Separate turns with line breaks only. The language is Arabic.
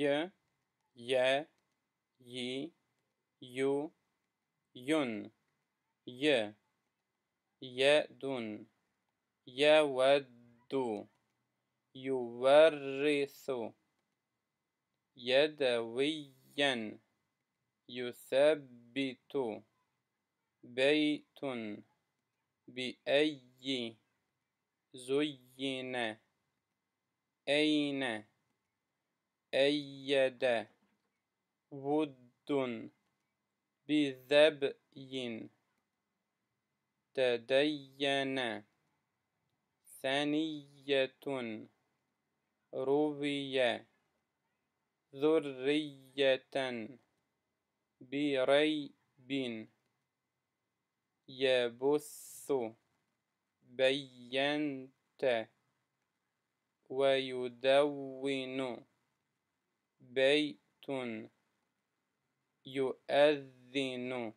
ي ي ي يو ين ي يد يود يورث يدويا يثبت بيت بأي زين أين أيد ود بذبي تدين ثنية روي ذرية بريب يبث بينت ويدون بيت يؤذن